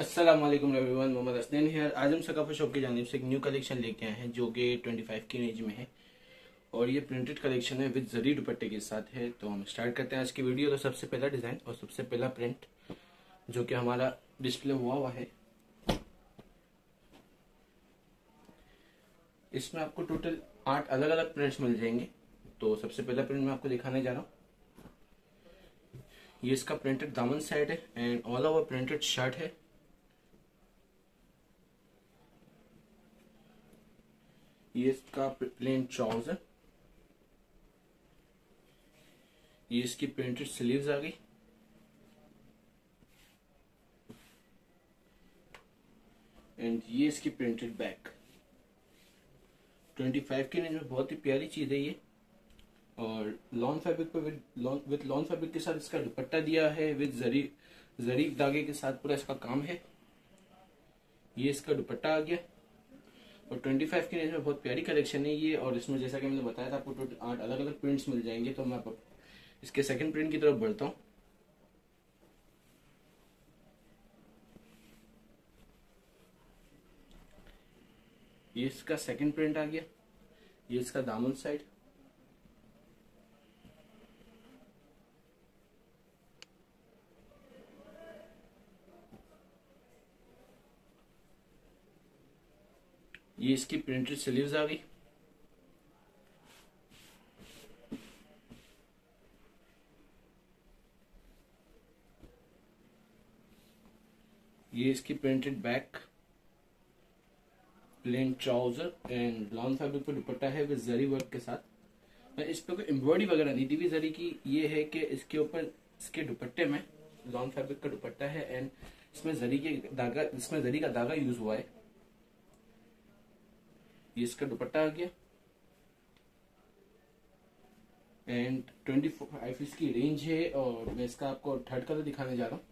वालेकुम everyone Mohammad Hasnain here आज हम सकाफा शॉप की जानिब से एक न्यू कलेक्शन लेके आए हैं, जो कि 25 की रेंज में है। और ये प्रिंटेड कलेक्शन है विद जरी दुपट्टे के साथ है तो हम स्टार्ट करते हैं आज की वीडियो तो सबसे पहला डिज़ाइन और सबसे पहला प्रिंट जो कि हमारा डिस्प्ले हुआ हुआ है। इसमें आपको टोटल आठ अलग अलग प्रिंट्स मिल जाएँगे तो सबसे पहला प्रिंट मैं आपको दिखाने जा रहा हूँ। ये इसका प्रिंटेड दामन साइड है and all over printed shirt है। ये इसका प्लेन ट्राउज़र ये इसकी प्रिंटेड स्लीव्स आ गई। एंड ये इसकी प्रिंटेड बैक 25 की रेंज में बहुत ही प्यारी चीज़ है ये। और लॉन फैब्रिक पे with lawn with lawn fabric के साथ इसका दुपट्टा दिया है विद जरी जरी धागे के साथ पूरा इसका काम है। ये इसका दुपट्टा आ गया। और 25 की रेंज में बहुत प्यारी कलेक्शन है ये, और इसमें जैसा कि मैंने बताया था, आपको आठ अलग अलग प्रिंट्स मिल जाएँगे तो मैं इसके सेकंड प्रिंट की तरफ़ बढ़ता हूँ। ये इसका सेकंड प्रिंट आ गया, ये इसका दामन साइड ये इसकी प्रिंटेड स्लीव्स आ गई। ये इसकी printed back plain trouser and long fabric पर दुपट्टा है विद जरी वर्क के साथ। मैं इस पर कोई एम्ब्रॉयडरी वगैरह नहीं दी हुई जरी की ये है कि इसके ऊपर इसके दुपट्टे में लॉन्ग फैब्रिक का दुपट्टा है एंड इसमें जरी के धागा इसमें जरी का धागा यूज़ हुआ है। ये इसका दुपट्टा आ गया। एंड ट्वेंटी फाइव इसकी रेंज है और मैं इसका आपको थर्ड कलर दिखाने जा रहा हूँ।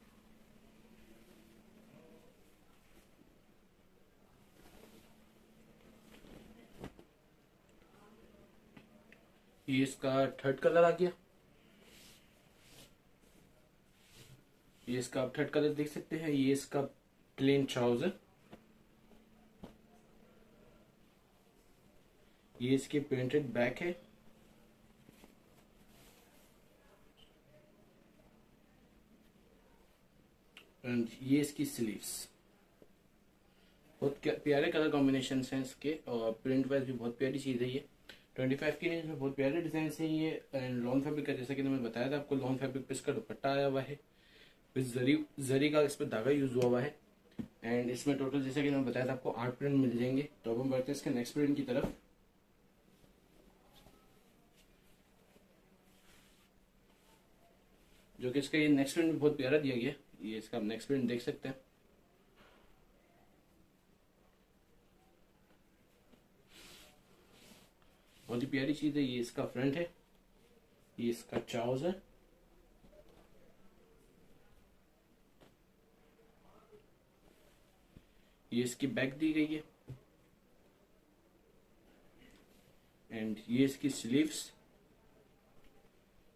ये इसका थर्ड कलर आ गया। ये इसका आप थर्ड कलर देख सकते हैं। ये इसका प्लेन ट्राउज़र ये इसकी प्रिंटेड बैक है। एंड ये इसकी स्लीव्स बहुत प्यारे कलर कॉम्बिनेशन हैं इसके, और प्रिंट वाइज भी बहुत प्यारी चीज़ है ये। 25 की रेंज में बहुत प्यारे डिज़ाइन है ये एंड लॉन फैब्रिक का जैसा कि मैंने बताया था आपको लॉन्ग फैब्रिक पे इसका दुपट्टा आया हुआ है। विद जरी जरी का इस पर धागा यूज़ हुआ हुआ है। एंड इसमें टोटल जैसा कि मैंने बताया था आपको, आठ प्रिंट मिल जाएँगे। तो अब हम बढ़ते हैं इसके नेक्स्ट प्रिंट की तरफ़। जो कि इसका ये नेक्स्ट प्रिंट भी बहुत प्यारा दिया गया ये इसका नेक्स्ट प्रिंट देख सकते हैं। बहुत ही प्यारी चीज़ है, ये इसका फ्रंट है। ये इसका ट्राउज़र ये इसकी बैक दी गई है। एंड ये इसकी स्लीव्स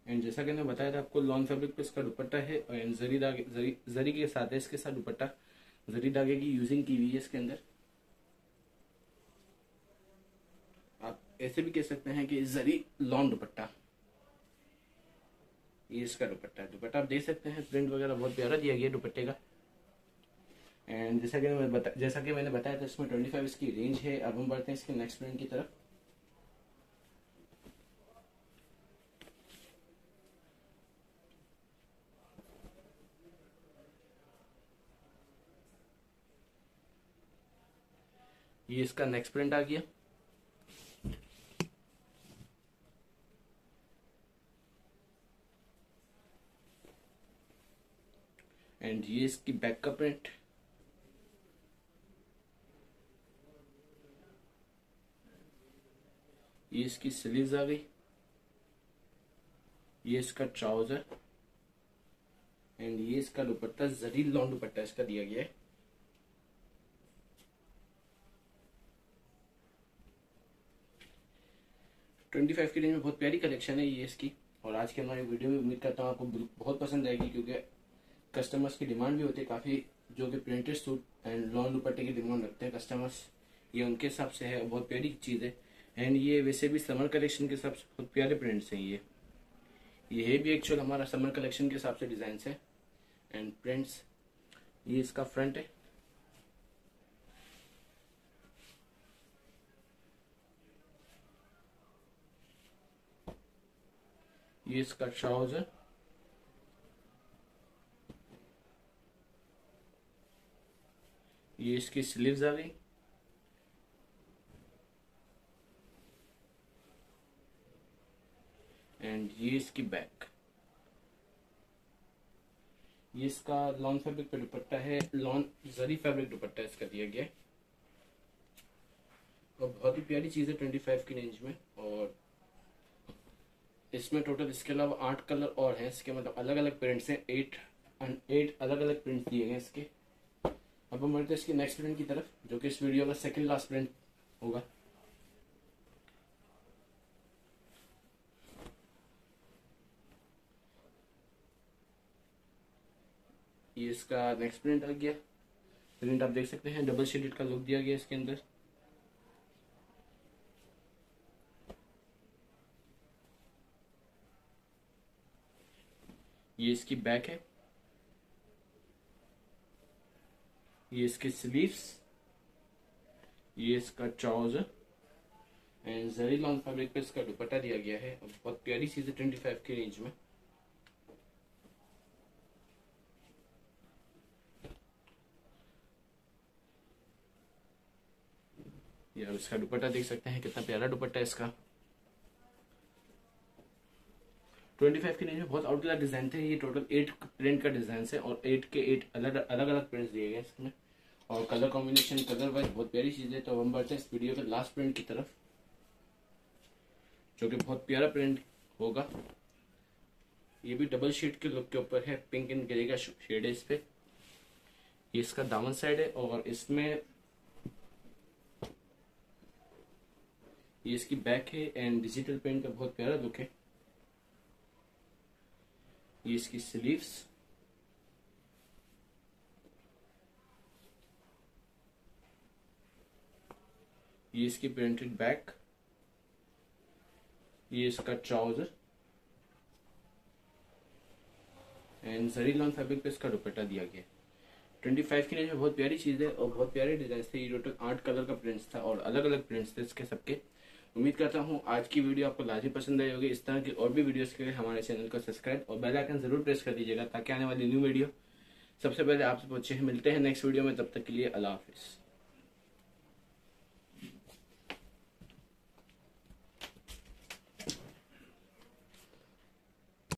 एंड जैसा कि मैंने बताया था, आपको लॉन फैब्रिक पे इसका दुपट्टा है एंड जरी धागे जरी जरी के साथ है इसके साथ दुपट्टा। जरी धागे की यूजिंग की हुई है इसके अंदर। आप ऐसे भी कह सकते हैं कि जरी लॉन दुपट्टा। ये इसका दुपट्टा है। दुपट्टा आप देख सकते हैं प्रिंट वगैरह बहुत प्यारा दिया गया दुपट्टे का। एंड जैसा कि मैं बता, जैसा कि मैंने बताया था, इसमें ट्वेंटी फाइव इसकी रेंज है। अब हम बढ़ते हैं इसके नेक्स्ट प्रिंट की तरफ़। ये इसका नेक्स्ट प्रिंट आ गया। एंड ये इसकी बैक का प्रिंट ये इसकी स्लीव्स आ गई। ये इसका ट्राउज़र एंड ये इसका दुपट्टा जरी लॉन्ग दुपट्टा इसका दिया गया है। ट्वेंटी फाइव की रेंज में बहुत प्यारी कलेक्शन है ये इसकी। और आज की हमारी वीडियो में उम्मीद करता हूँ आपको बहुत पसंद आएगी क्योंकि कस्टमर्स की डिमांड भी होती है काफ़ी, जो कि प्रिंटेड सूट एंड लॉन दुपट्टे की डिमांड रखते हैं कस्टमर्स ये उनके हिसाब से है, बहुत प्यारी चीज़ है। एंड ये वैसे भी समर कलेक्शन के हिसाब से बहुत प्यारे प्रिंट्स हैं ये। ये है भी एक्चुअल हमारा समर कलेक्शन के हिसाब से डिज़ाइन है। एंड प्रिंट्स ये इसका फ्रंट है। ये इसका ट्राउज़र ये इसकी स्लीव्स आ गई। एंड ये इसकी बैक ये इसका लॉन फैब्रिक पे दुपट्टा है। लॉन जरी फैब्रिक दुपट्टा इसका दिया गया। है और बहुत ही प्यारी चीज़ है ट्वेंटी फाइव की रेंज में। और इसमें टोटल इसके अलावा आठ कलर और हैं, इसके मतलब अलग अलग प्रिंट्स हैं एट एट अलग अलग प्रिंट दिए गए इसके। अब हम बढ़ते हैं इसकी नेक्स्ट प्रिंट की तरफ़, जो कि इस वीडियो का सेकंड लास्ट प्रिंट होगा। ये इसका नेक्स्ट प्रिंट आ गया। प्रिंट आप देख सकते हैं डबल शेडेड का लुक दिया गया इसके अंदर। ये इसकी बैक है। ये इसके स्लीव्स ये इसका trouser and zari long fabric पे इसका दुपट्टा दिया गया है। बहुत प्यारी चीज़ है ट्वेंटी फाइव की रेंज में। ये इसका दुपट्टा देख सकते हैं, कितना प्यारा दुपट्टा है इसका। 25 की रेंज में बहुत आउटलायर डिज़ाइन थे, ये टोटल एट प्रिंट का डिज़ाइन है और एट के एट अलग अलग अलग प्रिंट्स दिए गए इसमें। और कलर कॉम्बिनेशन कलर वाइज बहुत प्यारी चीज़ है तो हम बढ़ते हैं इस वीडियो के लास्ट प्रिंट की तरफ़, जो कि बहुत प्यारा प्रिंट होगा। ये भी डबल शीट के लुक के ऊपर है पिंक एंड ग्रे का शेड है इस पे। ये इसका दामन साइड है और इसमें ये इसकी बैक है एंड डिजिटल पेंट का बहुत प्यारा लुक है। ये इसकी स्लीव्स ये इसकी प्रिंटेड बैक ये इसका trouser and zari lawn fabric पे इसका दुपट्टा दिया गया। 25 की रेंज में बहुत प्यारी चीज़ है और बहुत प्यारे डिज़ाइन थे, ये टोटल आठ कलर का प्रिंट्स था और अलग अलग प्रिंट्स थे इसके सबके। उम्मीद करता हूँ आज की वीडियो आपको लाजमी पसंद आई होगी। इस तरह की और भी वीडियोस के लिए हमारे चैनल को सब्सक्राइब और बेल आइकन ज़रूर प्रेस कर दीजिएगा ताकि आने वाली न्यू वीडियो सबसे पहले आपसे पहुँचे मिलते हैं नेक्स्ट वीडियो में, तब तक के लिए अल्लाह हाफिज़।